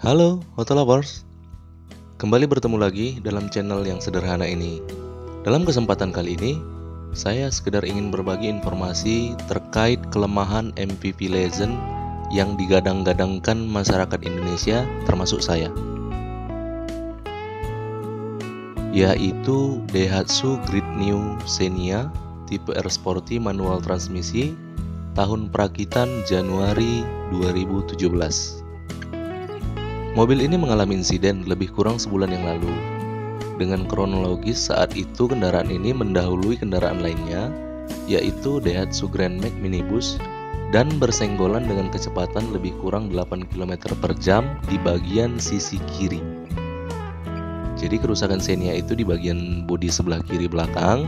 Halo Auto Lovers. Kembali bertemu lagi dalam channel yang sederhana ini. Dalam kesempatan kali ini Saya sekedar ingin berbagi informasi terkait kelemahan MPV Legend Yang digadang-gadangkan masyarakat Indonesia termasuk saya. Yaitu Daihatsu Grid New Xenia Tipe R Sporty manual transmisi tahun perakitan Januari 2017. Mobil ini mengalami insiden lebih kurang sebulan yang lalu. Dengan kronologis saat itu kendaraan ini mendahului kendaraan lainnya, yaitu Daihatsu Grand Max minibus dan bersenggolan dengan kecepatan lebih kurang 8 km per jam di bagian sisi kiri. Jadi kerusakan Xenia itu di bagian bodi sebelah kiri belakang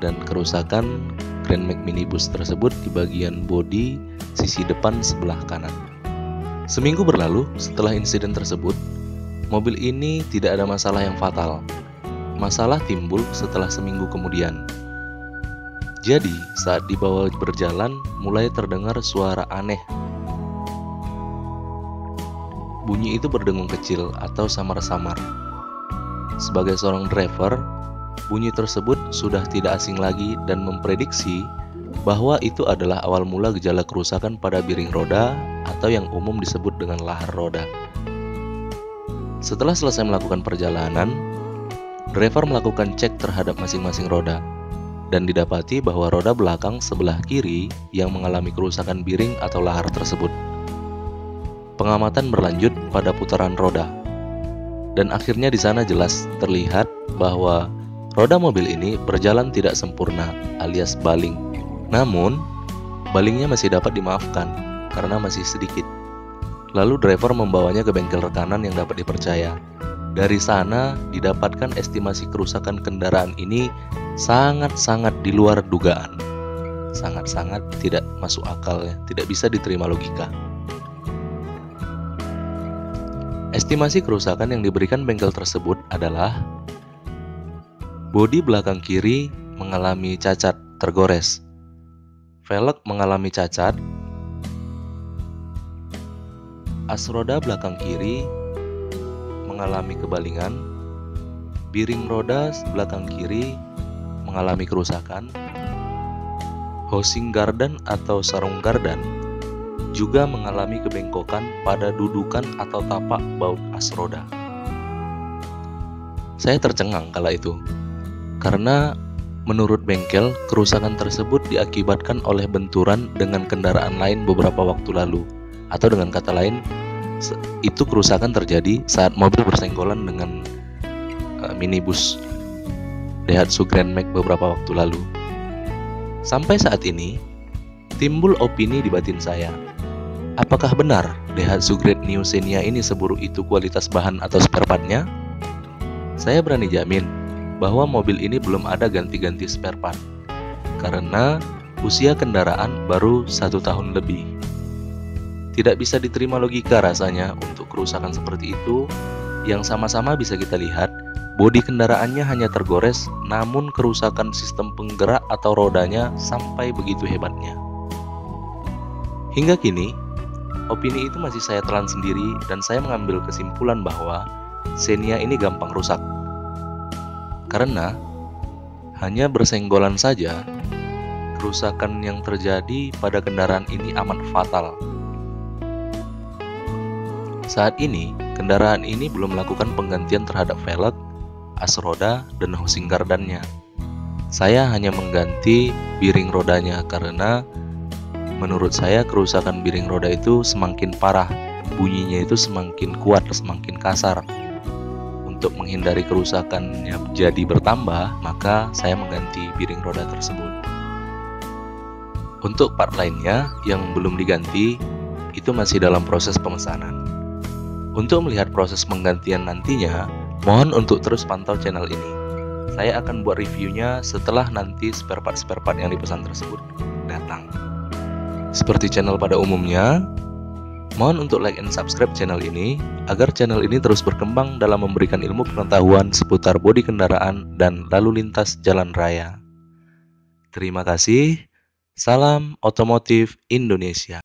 dan kerusakan Grand Max minibus tersebut di bagian bodi sisi depan sebelah kanan. Seminggu berlalu setelah insiden tersebut, mobil ini tidak ada masalah yang fatal. Masalah timbul setelah seminggu kemudian. Jadi, saat dibawa berjalan, mulai terdengar suara aneh. Bunyi itu berdengung kecil atau samar-samar. Sebagai seorang driver, Bunyi tersebut sudah tidak asing lagi dan memprediksi bahwa itu adalah awal mula gejala kerusakan pada biring roda atau yang umum disebut dengan lahar roda. Setelah selesai melakukan perjalanan, driver melakukan cek terhadap masing-masing roda dan didapati bahwa roda belakang sebelah kiri yang mengalami kerusakan biring atau lahar tersebut. Pengamatan berlanjut pada putaran roda, dan akhirnya di sana jelas terlihat bahwa Roda mobil ini berjalan tidak sempurna alias baling. Namun, balingnya masih dapat dimaafkan karena masih sedikit. Lalu driver membawanya ke bengkel rekanan yang dapat dipercaya. Dari sana didapatkan estimasi kerusakan kendaraan ini sangat-sangat di luar dugaan. Sangat-sangat tidak masuk akal ya, tidak bisa diterima logika. Estimasi kerusakan yang diberikan bengkel tersebut adalah Bodi belakang kiri mengalami cacat tergores. Velg mengalami cacat. As roda belakang kiri mengalami kebalingan. Biring roda belakang kiri mengalami kerusakan. Housing garden atau sarung gardan juga mengalami kebengkokan pada dudukan atau tapak baut as roda. Saya tercengang kala itu karena menurut bengkel, kerusakan tersebut diakibatkan oleh benturan dengan kendaraan lain beberapa waktu lalu. Atau dengan kata lain, itu kerusakan terjadi saat mobil bersenggolan dengan uh, minibus Daihatsu Grand Max beberapa waktu lalu. Sampai saat ini, timbul opini di batin saya. Apakah benar Daihatsu Grand New Xenia ini seburuk itu kualitas bahan atau spare partnya? Saya berani jamin bahwa mobil ini belum ada ganti-ganti spare part karena usia kendaraan baru satu tahun lebih. Tidak bisa diterima logika rasanya untuk kerusakan seperti itu yang sama-sama bisa kita lihat bodi kendaraannya hanya tergores namun kerusakan sistem penggerak atau rodanya sampai begitu hebatnya. Hingga kini, opini itu masih saya telan sendiri dan saya mengambil kesimpulan bahwa Xenia ini gampang rusak karena hanya bersenggolan saja, kerusakan yang terjadi pada kendaraan ini amat fatal. Saat ini, kendaraan ini belum melakukan penggantian terhadap velg, as roda, dan housing gardannya. Saya hanya mengganti biring rodanya karena menurut saya kerusakan biring roda itu semakin parah, bunyinya itu semakin kuat, semakin kasar untuk menghindari kerusakannya jadi bertambah, maka saya mengganti piring roda tersebut. Untuk part lainnya yang belum diganti, itu masih dalam proses pemesanan. Untuk melihat proses penggantian nantinya, mohon untuk terus pantau channel ini. Saya akan buat reviewnya setelah nanti spare part-spare part yang dipesan tersebut datang. Seperti channel pada umumnya, Mohon untuk like and subscribe channel ini agar channel ini terus berkembang dalam memberikan ilmu pengetahuan seputar bodi kendaraan dan lalu lintas jalan raya. Terima kasih. Salam otomotif Indonesia.